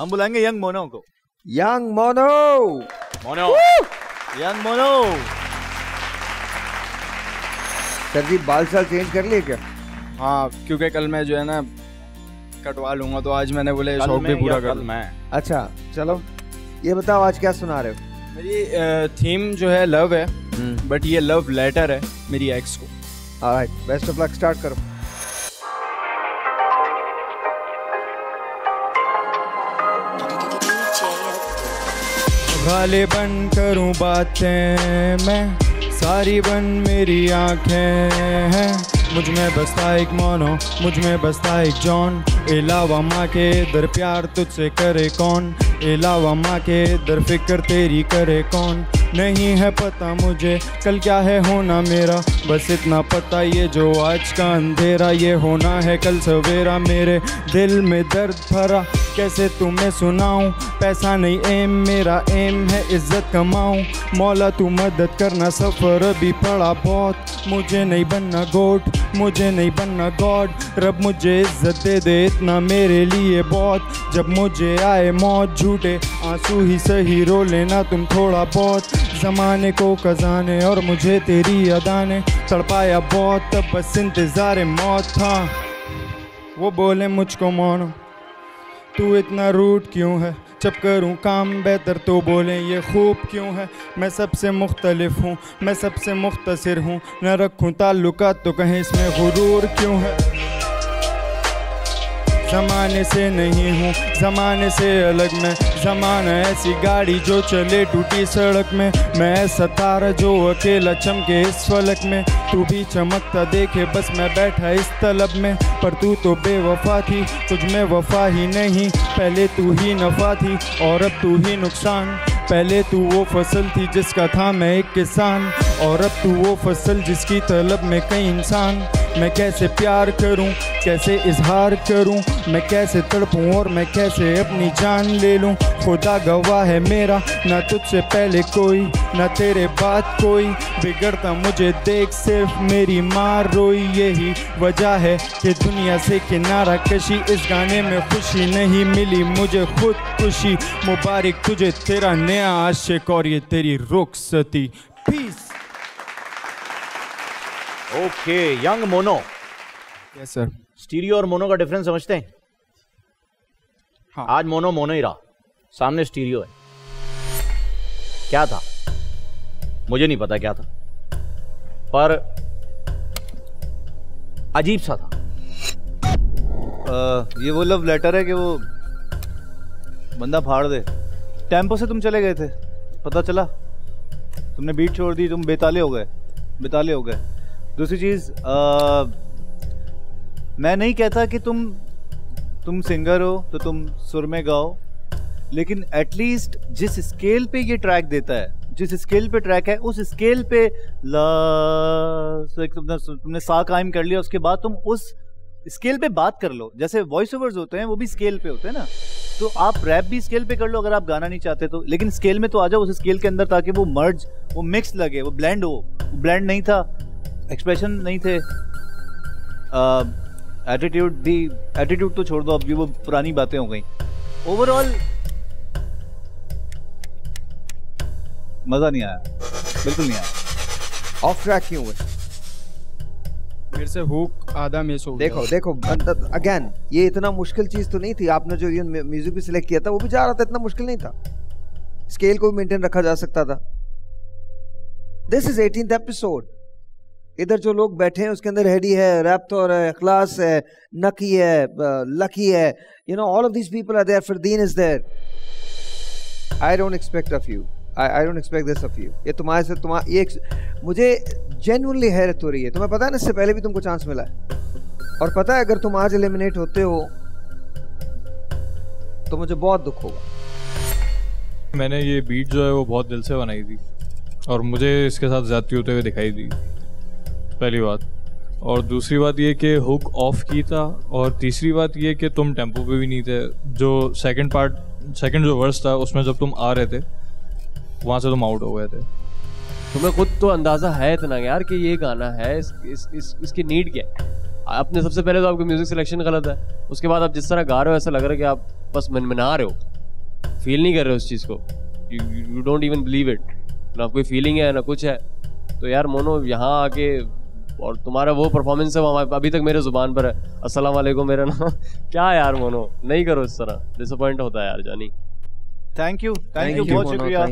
हम बुलाएँगे young mono को young mono mono young mono sir ji बाल साल चेंज कर लिए क्या हाँ क्योंकि कल मैं जो है ना कटवा लूँगा तो आज मैंने बोले शौक भी पूरा कर मैं। अच्छा चलो। ये बताओ आज क्या सुना रहे हो? मेरी थीम जो है लव है हम्म। बट ये लव लेटर है मेरी एक्स को। Alright best of luck start करो। गालिबन करूँ बातें मैं। सारी बन मेरी आँखें हैं। मुझमें बसता एक मोनो, मुझमें बसता एक जॉन। इलावा माँ के दर प्यार तुझसे करे कौन? इलावा माँ के दर फ़िक्र तेरी करे कौन? नहीं है पता मुझे, कल क्या है होना मेरा? बस इतना पता ये जो आज का अंधेरा, ये होना है कल सवेरा। मेरे दिल में दर्द भरा, कैसे तुम्हें सुनाऊं? पैसा नहीं एम, मेरा एम है, इज़्ज़त कमाऊं। मौला तू मदद करना, सफ़र भी पड़ा बहुत। मुझे नहीं बनना गोट मुझे नहीं बनना गॉड रब मुझे इज़्ज़त दे दे इतना मेरे लिए बहुत. जब मुझे आए मौत झूठे, आँसू ही सही रो लेना तुम थोड़ा बहुत. ज़माने को खजाने और मुझे तेरी अदाने. तड़पाया बहुत, तब बस इंतज़ार मौत. था वो बोले मुझको मोनो, तू इतना रूट क्यों है? जब करूँ, काम बेहतर तो बोलें, ये खूब क्यों है? मैं सबसे मुख्तलिफ़ हूँ, मैं सबसे मुख्तसर हूँ, न रखूँ ताल्लुक तो कहें इसमें गुरूर क्यों है? ज़माने से नहीं हूँ, ज़माने से अलग मैं। ज़माना ऐसी गाड़ी जो चले टूटी सड़क में। मैं ऐसा तारा जो अकेला चमके इस फलक में। तू भी चमकता देखे, बस मैं बैठा इस तलब में। पर तू तो बेवफा थी, तुझ में वफा ही नहीं। पहले तू ही नफा थी, और अब तू ही नुकसान। पहले तू वो फ़सल थी जिसका था मैं एक किसान, और अब तू वो फ़सल जिसकी तलब में कई इंसान। मैं कैसे प्यार करूँ, कैसे इजहार करूँ, मैं कैसे तड़पूं और मैं कैसे अपनी जान ले लूँ। खुदा गवाह है मेरा, ना तुझसे पहले कोई, ना तेरे बाद कोई। बिगड़ता मुझे देख, सिर्फ़ मेरी माँ रोई। यही वजह है कि दुनिया से किनारा कशी, इस गाने में खुशी नहीं मिली। मुझे खुद खुशी मुबारक तुझे, तेरा नया आशिक और ये तेरी रुखसती। Peace okay young mono yes sir stereo और मोनो का डिफरेंस समझते हैं? हाँ। आज मोनो मोनो ही रहा। सामने स्टीरियो है। क्या था? मुझे नहीं पता क्या था। पर अजीब सा था। अ, ये वो लव लेटर है कि वो बंदा फाड़ दे। टेंपो से तुम चले गए थे। पता चला? तुमने बीट छोड़ दी तुम बेताले हो गए। बेताले हो गए। दूसरी चीज़ मैं नहीं कहता कि तुम तुम सिंगर हो तो तुम सुर में गाओ, लेकिन एटलीस्ट जिस स्केल पे ये ट्रैक देता है, जिस स्केल पे ट्रैक है, उस स्केल पे ला so तुमने तुमने सा कायम कर लिया, उसके बाद तुम उस स्केल पे बात कर लो। जैसे वॉइस ओवर्स होते हैं, वो भी स्केल पे होते हैं ना। तो आप रैप भी स्केल पे कर लो, अगर आप गाना नहीं चाहते तो। लेकिन स्केल में तो आ जाओ उस स्केल के अंदर ताकि वो मर्ज वो मिक्स लगे, वो ब्लेंड हो। ब्लेंड नहीं था एक्सप्रेशन नहीं थे। एटीट्यूड भी एटीट्यूड तो छोड़ दो अब ये वो पुरानी बातें हो गई। ओवरऑल मज़ा नहीं आया। बिल्कुल नहीं आया। ऑफ़ ट्रैक क्यों हुए? मेरे से हुक आधा मिस हो गया। देखो देखो अगेन ये इतना मुश्किल चीज़ तो नहीं थी। आपने जो ये म्यूज़िक भी सिलेक्ट किया था वो भी जा रहा था इतना मुश्किल नहीं था। स्केल को भी मेंटेन रखा जा सकता था। दिस इज़ एटीन एपिसोड इधर जो लोग बैठे हैं, उसके अंदर हेडी है रैप्थोर है अखलास है, नकी है लकी है you know all of these people are there Fardeen is there I don't expect of you I I don't expect this of you ये तुम्हारे से तुम्हारा ये मुझे जेन्युइनली हैरत हो रही है। तुम्हें पता है ना, इससे पहले भी तुमको चांस मिला है। और पता है, अगर तुम आज एलिमिनेट होते हो तो मुझे बहुत दुख होगा। मैंने ये बीट जो है, वो बहुत दिल से बनाई थी। और मुझे इसके साथ ज्यादती होते हुए दिखाई दी। पहली बात। और दूसरी बात ये कि हुक ऑफ़ की था और तीसरी बात ये कि तुम टेंपो पे भी नहीं थे। जो सेकंड पार्ट सेकंड जो वर्स था उसमें जब तुम आ रहे थे वहाँ से तुम आउट हो गए थे। तुम्हें खुद तो अंदाज़ा है इतना यार कि ये गाना है इस, इस, इस, इसकी नीड क्या है? आपने सबसे पहले तो आपका म्यूज़िक सिलेक्शन गलत है। उसके बाद आप जिस तरह गा रहे हो ऐसा लग रहा है कि आप बस मनमना रहे हो। फील नहीं कर रहे हो उस चीज़ को। You don't even believe it ना कोई फीलिंग है ना कुछ है। तो यार मोनो यहाँ आके और तुम्हारा वो परफॉर्मेंस है वो हमारे- अभी तक मेरे ज़ुबान पर है। अस्सलाम वालेकुम मेरा नाम क्या यार मोनो नहीं करो इस तरह। डिसअपॉइंट होता है यार जानी। थैंक यू थैंक यू बहुत शुक्रिया.